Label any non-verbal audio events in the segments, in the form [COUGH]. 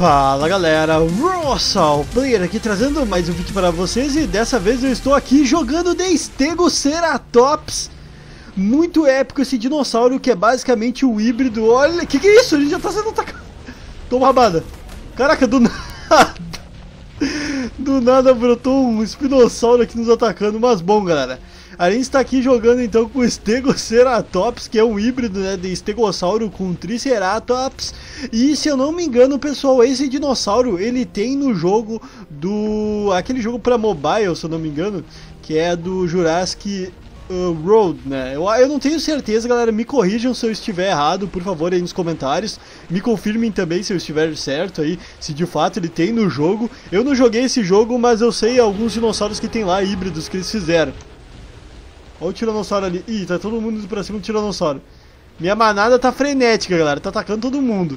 Fala galera, Russell Player aqui trazendo mais um vídeo para vocês e dessa vez eu estou aqui jogando Stegoceratops Muito épico esse dinossauro que é basicamente o híbrido, olha, que que é isso? Gente já tá sendo atacado. Toma rabada. Caraca, do nada Do nada brotou um espinossauro aqui nos atacando, mas bom galera a gente está aqui jogando então com o Stegoceratops, que é um híbrido né, de estegossauro com Triceratops. E se eu não me engano, pessoal, esse dinossauro ele tem no jogo do. aquele jogo para mobile, se eu não me engano, que é do Jurassic Uh, Road, né? Eu, eu não tenho certeza, galera. Me corrijam se eu estiver errado, por favor, aí nos comentários. Me confirmem também se eu estiver certo aí, se de fato ele tem no jogo. Eu não joguei esse jogo, mas eu sei alguns dinossauros que tem lá, híbridos, que eles fizeram. Olha o tiranossauro ali. Ih, tá todo mundo indo pra cima do tiranossauro. Minha manada tá frenética, galera. Tá atacando todo mundo.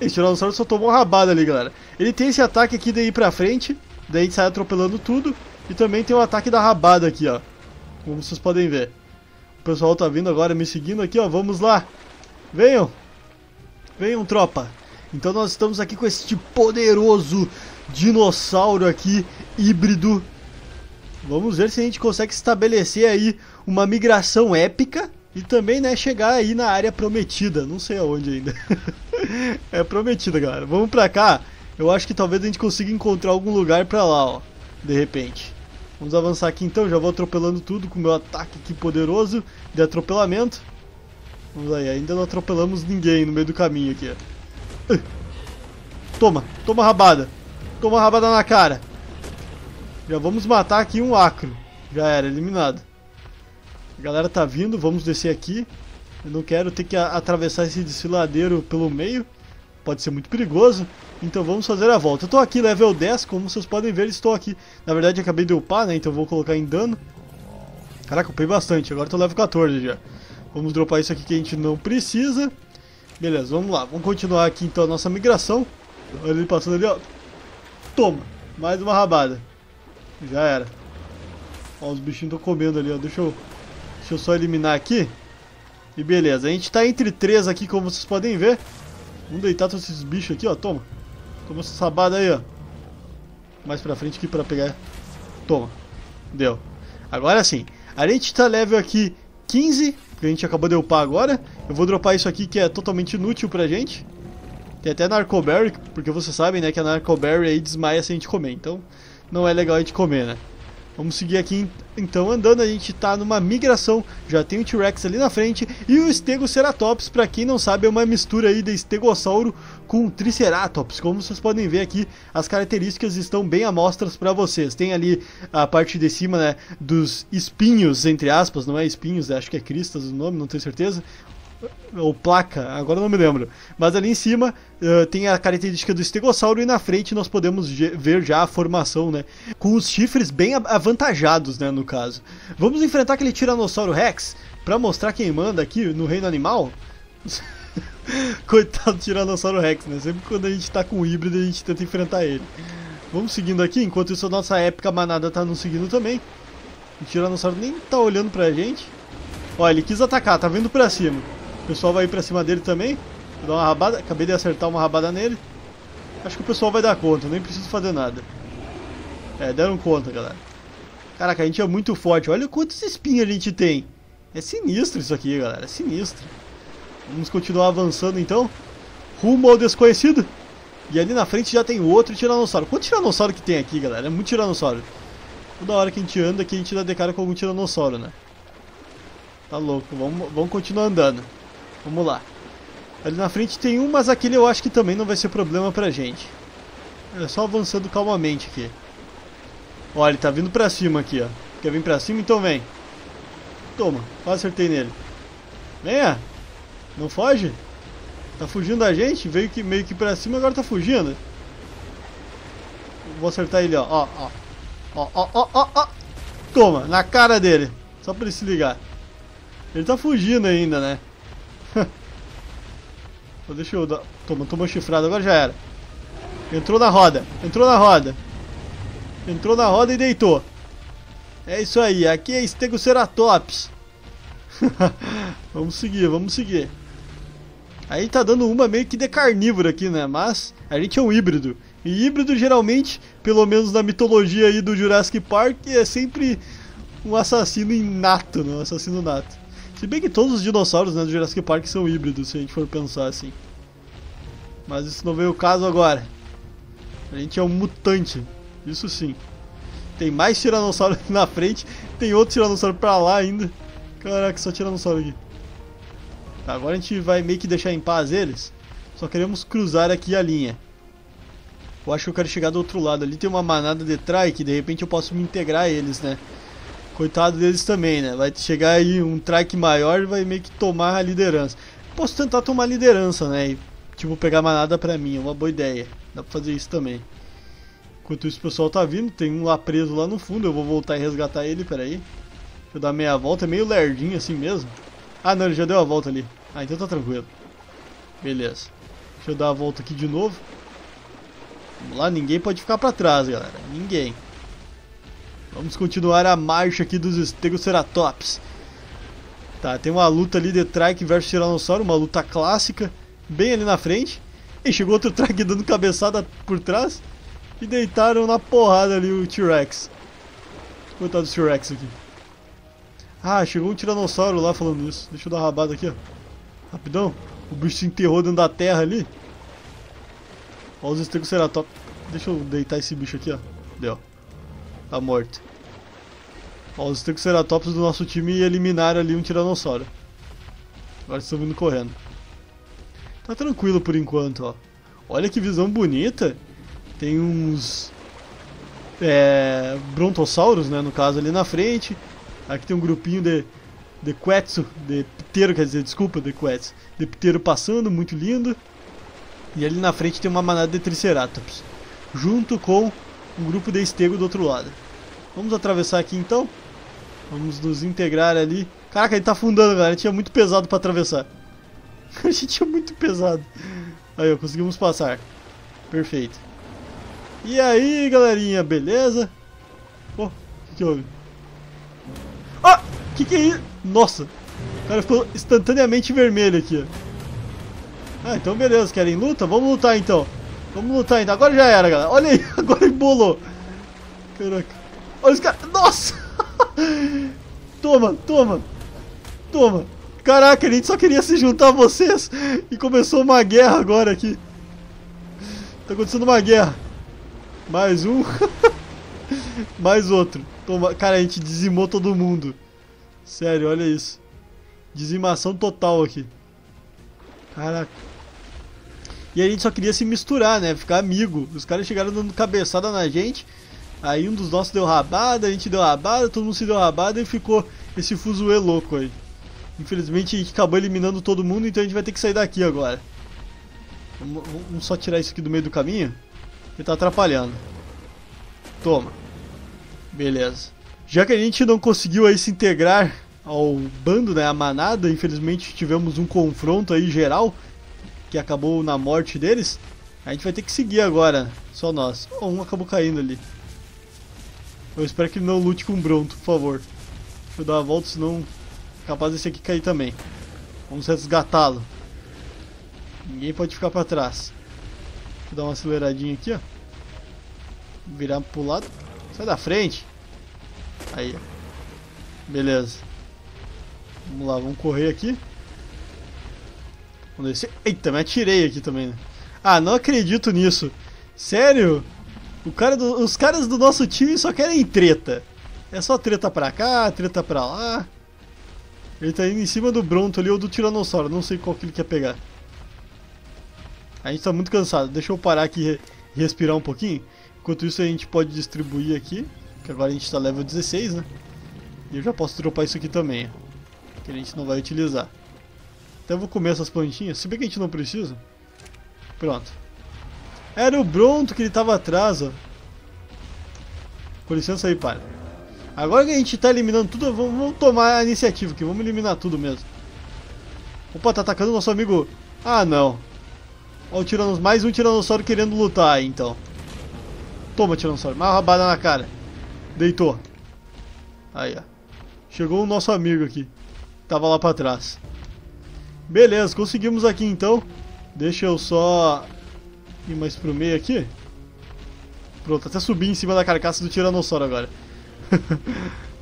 Esse tiranossauro só tomou uma rabada ali, galera. Ele tem esse ataque aqui ir pra frente. Daí sai atropelando tudo. E também tem o ataque da rabada aqui, ó. Como vocês podem ver. O pessoal tá vindo agora me seguindo aqui, ó. Vamos lá. Venham. Venham, tropa. Então nós estamos aqui com este poderoso dinossauro aqui, híbrido Vamos ver se a gente consegue estabelecer aí uma migração épica e também, né, chegar aí na área prometida. Não sei aonde ainda. [LAUGHS] é prometida, galera. Vamos pra cá. Eu acho que talvez a gente consiga encontrar algum lugar pra lá, ó. De repente. Vamos avançar aqui então. Já vou atropelando tudo com o meu ataque aqui poderoso de atropelamento. Vamos aí. Ainda não atropelamos ninguém no meio do caminho aqui. Toma. Toma rabada. Toma rabada na cara. Já vamos matar aqui um acro. Já era, eliminado. A galera tá vindo, vamos descer aqui. Eu não quero ter que atravessar esse desfiladeiro pelo meio. Pode ser muito perigoso. Então vamos fazer a volta. Eu tô aqui level 10, como vocês podem ver, estou aqui. Na verdade acabei de upar, né? Então vou colocar em dano. Caraca, upei bastante. Agora tô level 14 já. Vamos dropar isso aqui que a gente não precisa. Beleza, vamos lá. Vamos continuar aqui então a nossa migração. Olha ele passando ali, ó. Toma. Mais uma rabada. Já era. Ó, os bichinhos estão comendo ali, ó. Deixa eu, deixa eu só eliminar aqui. E beleza. A gente tá entre três aqui, como vocês podem ver. Vamos deitar todos esses bichos aqui, ó. Toma. Toma essa sabada aí, ó. Mais pra frente aqui pra pegar. Toma. Deu. Agora sim. A gente tá level aqui 15, que a gente acabou de upar agora. Eu vou dropar isso aqui que é totalmente inútil pra gente. Tem até Narcoberry, porque vocês sabem, né, que a Narcoberry aí desmaia se a gente comer. Então, não é legal a gente comer, né? Vamos seguir aqui então andando, a gente tá numa migração, já tem o T-Rex ali na frente. E o Stegoceratops, para quem não sabe, é uma mistura aí de Stegossauro com Triceratops. Como vocês podem ver aqui, as características estão bem amostras para vocês. Tem ali a parte de cima, né, dos espinhos, entre aspas, não é espinhos, acho que é cristas o nome, não tenho certeza ou placa, agora não me lembro. Mas ali em cima uh, tem a característica do estegossauro e na frente nós podemos ver já a formação, né? Com os chifres bem avantajados, né, no caso. Vamos enfrentar aquele Tiranossauro Rex para mostrar quem manda aqui no reino animal? [LAUGHS] Coitado do Tiranossauro Rex, né? Sempre quando a gente tá com o híbrido a gente tenta enfrentar ele. Vamos seguindo aqui, enquanto isso a nossa épica manada tá nos seguindo também. O Tiranossauro nem tá olhando pra gente. Olha, ele quis atacar, tá vindo pra cima. O pessoal vai ir pra cima dele também. Vou dar uma rabada. Acabei de acertar uma rabada nele. Acho que o pessoal vai dar conta, nem preciso fazer nada. É, deram conta, galera. Caraca, a gente é muito forte. Olha quantos espinhos a gente tem. É sinistro isso aqui, galera. É sinistro. Vamos continuar avançando então. Rumo ao desconhecido. E ali na frente já tem outro tiranossauro. Quanto tiranossauro que tem aqui, galera? É muito tiranossauro. Toda hora que a gente anda aqui a gente dá de cara com algum tiranossauro, né? Tá louco. Vamos, vamos continuar andando. Vamos lá. Ali na frente tem um, mas aquele eu acho que também não vai ser problema pra gente. É só avançando calmamente aqui. Olha, ele tá vindo pra cima aqui, ó. Quer vir pra cima? Então vem. Toma, quase acertei nele. Venha! Não foge? Tá fugindo da gente? Veio que, meio que pra cima agora tá fugindo. Vou acertar ele, ó. Ó, ó. Ó, ó, ó, ó, ó. Toma, na cara dele. Só pra ele se ligar. Ele tá fugindo ainda, né? [LAUGHS] Deixa eu dar. Toma, tomou chifrado, agora já era. Entrou na roda, entrou na roda. Entrou na roda e deitou. É isso aí, aqui é Stegoceratops. [LAUGHS] vamos seguir, vamos seguir. Aí tá dando uma meio que de carnívoro aqui, né? Mas a gente é um híbrido. E híbrido geralmente, pelo menos na mitologia aí do Jurassic Park, é sempre um assassino inato, né? Um assassino nato. Se bem que todos os dinossauros né, do Jurassic Park são híbridos, se a gente for pensar assim. Mas isso não veio o caso agora. A gente é um mutante, isso sim. Tem mais tiranossauro aqui na frente, tem outro tiranossauro pra lá ainda. Caraca, só tiranossauro aqui. Tá, agora a gente vai meio que deixar em paz eles. Só queremos cruzar aqui a linha. Eu acho que eu quero chegar do outro lado. Ali tem uma manada de trike, de repente eu posso me integrar a eles, né? Coitado deles também, né? Vai chegar aí um trike maior e vai meio que tomar a liderança. Posso tentar tomar a liderança, né? E, tipo, pegar manada pra mim, é uma boa ideia. Dá pra fazer isso também. Enquanto isso o pessoal tá vindo, tem um lá preso lá no fundo, eu vou voltar e resgatar ele, peraí. Deixa eu dar meia volta, é meio lerdinho assim mesmo. Ah não, ele já deu a volta ali. Ah, então tá tranquilo. Beleza. Deixa eu dar a volta aqui de novo. Vamos lá, ninguém pode ficar pra trás, galera. Ninguém. Vamos continuar a marcha aqui dos Stegoceratops. Tá, tem uma luta ali de Trike versus Tiranossauro, uma luta clássica, bem ali na frente. E chegou outro Trike dando cabeçada por trás. E deitaram na porrada ali o T-Rex. Coitado do T-Rex aqui. Ah, chegou um Tiranossauro lá falando isso. Deixa eu dar uma rabada aqui, ó. Rapidão. O bicho se enterrou dentro da terra ali. Olha os Stegoceratops. Deixa eu deitar esse bicho aqui, ó. Deu. Tá morto. Ó, os Stegoceratops do nosso time eliminaram ali um Tiranossauro. Agora estão vindo correndo. Tá tranquilo por enquanto, ó. Olha que visão bonita. Tem uns... É... Brontossauros, né, no caso, ali na frente. Aqui tem um grupinho de... De Quetsu, de Pteiro, quer dizer, desculpa, de Quetsu. De Pteiro passando, muito lindo. E ali na frente tem uma manada de Triceratops. Junto com um grupo de estego do outro lado. Vamos atravessar aqui então. Vamos nos integrar ali. Caraca, ele tá afundando, galera. A gente é muito pesado pra atravessar. [LAUGHS] A gente é muito pesado. Aí, ó, conseguimos passar. Perfeito. E aí, galerinha, beleza? Oh, o que, que houve? Ah! Que que é isso? Nossa! O cara ficou instantaneamente vermelho aqui. Ah, então beleza, querem luta? Vamos lutar então. Vamos lutar então. Agora já era, galera. Olha aí, [LAUGHS] agora embolou. Caraca. Olha os caras. Nossa! [LAUGHS] toma, toma. Toma. Caraca, a gente só queria se juntar a vocês. E começou uma guerra agora aqui. Tá acontecendo uma guerra. Mais um. [LAUGHS] Mais outro. Toma. Cara, a gente dizimou todo mundo. Sério, olha isso. Dizimação total aqui. Caraca. E a gente só queria se misturar, né? Ficar amigo. Os caras chegaram dando cabeçada na gente. Aí um dos nossos deu rabada, a gente deu rabada, todo mundo se deu rabada e ficou esse fuzuê louco aí. Infelizmente a gente acabou eliminando todo mundo, então a gente vai ter que sair daqui agora. Vamos, vamos só tirar isso aqui do meio do caminho. Que tá atrapalhando. Toma. Beleza. Já que a gente não conseguiu aí se integrar ao bando, né, a manada, infelizmente tivemos um confronto aí geral que acabou na morte deles, a gente vai ter que seguir agora, só nós. Oh, um acabou caindo ali. Eu espero que ele não lute com o Bronto, por favor. Deixa eu dar uma volta, senão capaz desse aqui cair também. Vamos resgatá-lo. Ninguém pode ficar pra trás. Deixa eu dar uma aceleradinha aqui, ó. Virar pro lado. Sai da frente. Aí, ó. Beleza. Vamos lá, vamos correr aqui. Vamos descer. Eita, me atirei aqui também, né? Ah, não acredito nisso. Sério? Cara do, os caras do nosso time só querem treta. É só treta pra cá, treta pra lá. Ele tá indo em cima do Bronto ali ou do Tiranossauro, não sei qual que ele quer pegar. A gente tá muito cansado, deixa eu parar aqui e respirar um pouquinho. Enquanto isso a gente pode distribuir aqui, que agora a gente tá level 16, né? E eu já posso dropar isso aqui também, que a gente não vai utilizar. Até vou comer essas plantinhas, se bem que a gente não precisa. Pronto. Era o Bronto que ele tava atrás, ó. Com licença aí, pai. Agora que a gente tá eliminando tudo, vamos, vamos, tomar a iniciativa aqui. Vamos eliminar tudo mesmo. Opa, tá atacando nosso amigo... Ah, não. Ó, o tiranos... mais um Tiranossauro querendo lutar aí, então. Toma, Tiranossauro. Mais uma rabada na cara. Deitou. Aí, ó. Chegou o nosso amigo aqui. Tava lá pra trás. Beleza, conseguimos aqui então. Deixa eu só ir mais pro meio aqui. Pronto, até subi em cima da carcaça do Tiranossauro agora. [LAUGHS]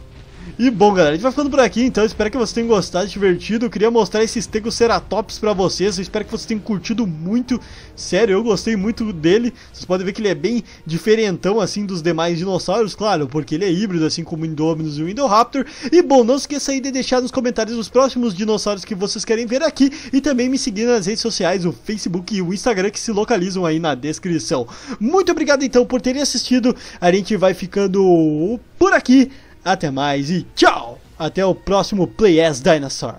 E bom, galera, a gente vai ficando por aqui, então espero que vocês tenham gostado, divertido. Eu queria mostrar esses Stegoceratops pra vocês, eu espero que vocês tenham curtido muito. Sério, eu gostei muito dele. Vocês podem ver que ele é bem diferentão, assim, dos demais dinossauros, claro, porque ele é híbrido, assim como o Indominus e o Indoraptor. E bom, não esqueça aí de deixar nos comentários os próximos dinossauros que vocês querem ver aqui. E também me seguir nas redes sociais, o Facebook e o Instagram, que se localizam aí na descrição. Muito obrigado, então, por terem assistido. A gente vai ficando por aqui. Até mais e tchau! Até o próximo Play as Dinosaur.